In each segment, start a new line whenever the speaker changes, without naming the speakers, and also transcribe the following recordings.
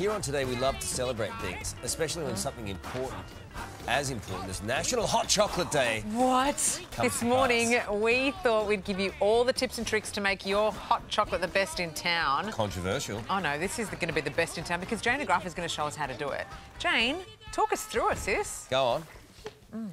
Here on Today, we love to celebrate things, especially when something important, as important as National Hot Chocolate Day.
What? This morning,
pass.
we thought we'd give you all the tips and tricks to make your hot chocolate the best in town.
Controversial.
Oh no, this is going to be the best in town because Jane De Graaff is going to show us how to do it. Jane, talk us through it, sis.
Go on. Mm.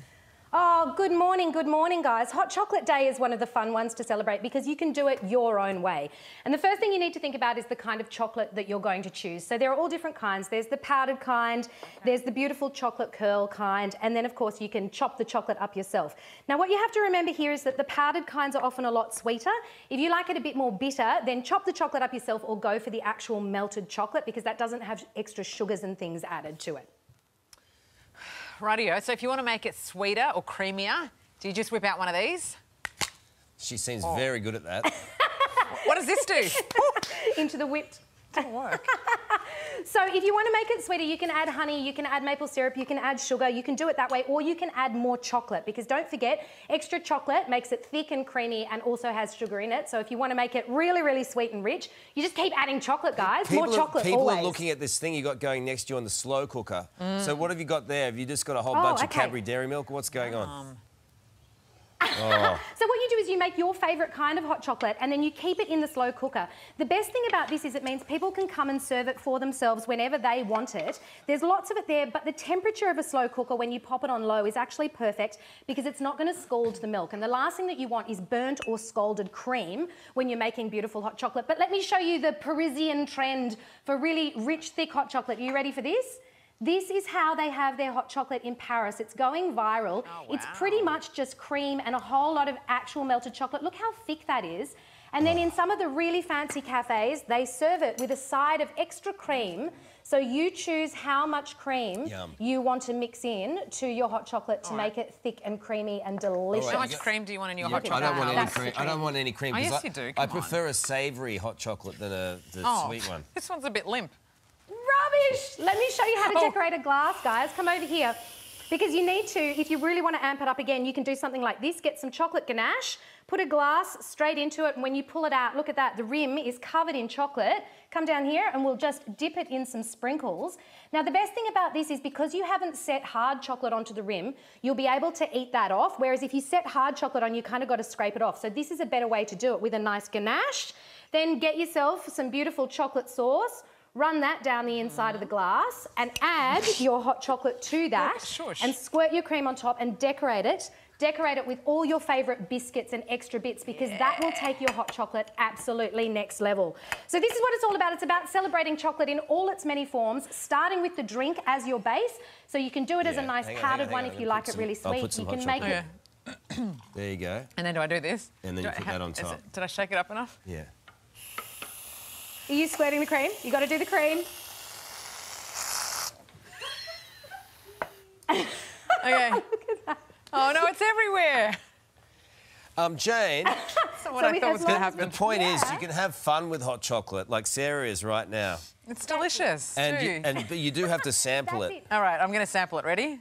Oh, good morning, good morning, guys. Hot Chocolate Day is one of the fun ones to celebrate because you can do it your own way. And the first thing you need to think about is the kind of chocolate that you're going to choose. So there are all different kinds. There's the powdered kind, there's the beautiful chocolate curl kind, and then, of course, you can chop the chocolate up yourself. Now, what you have to remember here is that the powdered kinds are often a lot sweeter. If you like it a bit more bitter, then chop the chocolate up yourself or go for the actual melted chocolate because that doesn't have extra sugars and things added to it.
Rightio. So if you want to make it sweeter or creamier, do you just whip out one of these?
She seems
Oh.
very good at that.
What does this do?
Into the whipped
Didn't work.
So if you want to make it sweeter, you can add honey, you can add maple syrup, you can add sugar, you can do it that way, or you can add more chocolate because don't forget, extra chocolate makes it thick and creamy and also has sugar in it. So if you want to make it really, really sweet and rich, you just keep adding chocolate, guys.
People,
more chocolate
are, people
always.
are looking at this thing you got going next to you on the slow cooker. So what have you got there? Have you just got a whole
Oh,
bunch of
okay.
Cadbury Dairy Milk? What's going on?
Um,
So what you do is you make your favourite kind of hot chocolate and then you keep it in the slow cooker. The best thing about this is it means people can come and serve it for themselves whenever they want it. There's lots of it there, but the temperature of a slow cooker when you pop it on low is actually perfect because it's not going to scald the milk. And the last thing that you want is burnt or scalded cream when you're making beautiful hot chocolate. But let me show you the Parisian trend for really rich, thick hot chocolate. Are you ready for this? This is how they have their hot chocolate in Paris. It's going viral.
Oh,
It's pretty much just cream and a whole lot of actual melted chocolate. Look how thick that is. And then in some of the really fancy cafes, they serve it with a side of extra cream. So you choose how much cream
Yum.
you want to mix in to your hot chocolate to
All right.
make it thick and creamy and delicious.
How much
got-
cream do you want in your
Yeah,
hot
I
chocolate?
don't want any
That's
cream. I don't want any cream.
Oh,
'cause
yes,
I,
you do.
I
Come on.
prefer a savoury hot chocolate than a the
Oh,
sweet one.
This one's a bit limp.
Rubbish! Let me show you how to
Oh.
decorate a glass, guys. Come over here. Because you need to, if you really want to amp it up again, you can do something like this. Get some chocolate ganache, put a glass straight into it, and when you pull it out, look at that, the rim is covered in chocolate. Come down here and we'll just dip it in some sprinkles. Now, the best thing about this is because you haven't set hard chocolate onto the rim, you'll be able to eat that off, whereas if you set hard chocolate on, you kind of got to scrape it off. So this is a better way to do it with a nice ganache. Then get yourself some beautiful chocolate sauce, run that down the inside of the glass and add your hot chocolate to oh, that
shush.
and squirt your cream on top and decorate it. Decorate it with all your favourite biscuits and extra bits because that will take your hot chocolate absolutely next level. So this is what it's all about. It's about celebrating chocolate in all its many forms, starting with the drink as your base. So you can do it as a nice
hang
powdered
on,
one
hang
if you like
put
it
some-
really
I'll put
sweet.
some
You
hot
can make
chocolate.
it.
Yeah.
There you go.
And then do I do this?
And then
Do
you
I
put
ha-
that on top.
it- did I shake it up enough?
Yeah.
Are you squirting the cream? You got to do the cream.
Okay. Oh no, it's everywhere.
Um, Jane,
So what
So
I thought was going to
lots
the
happen.
point is you can have fun with hot chocolate like Sarah is right now.
It's delicious.
And
too.
you, and but you do have to sample it.
it.
All right, I'm going to sample it. Ready?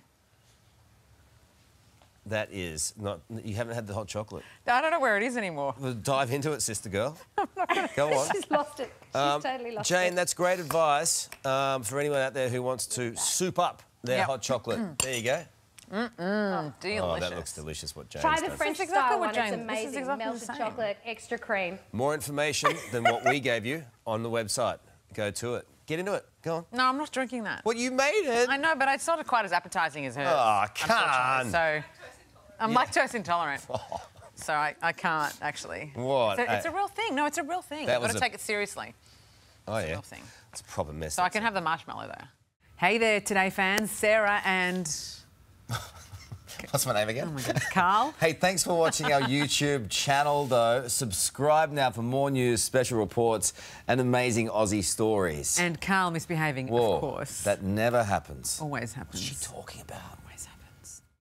That is not. You haven't had the hot chocolate.
I don't know where it is anymore.
Well, dive into it, sister girl. Go on.
She's lost it. She's
Um,
totally lost
Jane,
it.
that's great advice um, for anyone out there who wants to soup up their
Yep.
hot chocolate. there you go.
Delicious.
Oh, that looks delicious. What Jane's
Try the
done.
French
exactly
style
what
one.
Jane-
It's
this is
amazing.
exactly the
Melted
same.
chocolate, extra cream.
More information than what we gave you on the website. Go to it. Get into it. Go on.
No, I'm not drinking that.
Well, you made it.
I know, but it's not quite as appetizing as hers.
Oh,
unfortunately.
come
So, I'm lactose intolerant. So I, I can't actually.
What?
It's a, it's a real thing. No, it's a real thing.
That
You've got to
a-
take it seriously.
oh, yeah.
It's a real thing.
It's a proper mess.
So I can have the marshmallow though. Hey there, Today fans. Sarah and
What's my name again?
Oh my goodness, Karl.
Hey, thanks for watching our YouTube channel, though. Subscribe now for more news, special reports, and amazing Aussie stories.
And Karl misbehaving,
Whoa,
of course.
that never happens.
always happens.
What's she talking about?
always happens.